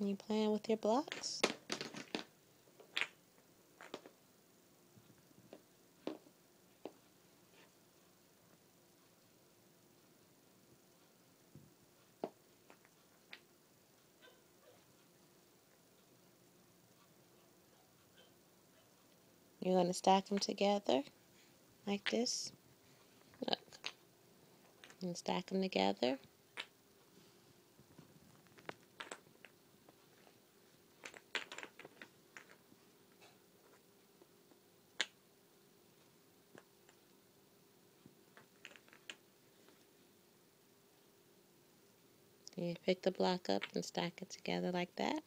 You playing with your blocks? You're going to stack them together like this. Look. And stack them together. You pick the block up and stack it together like that.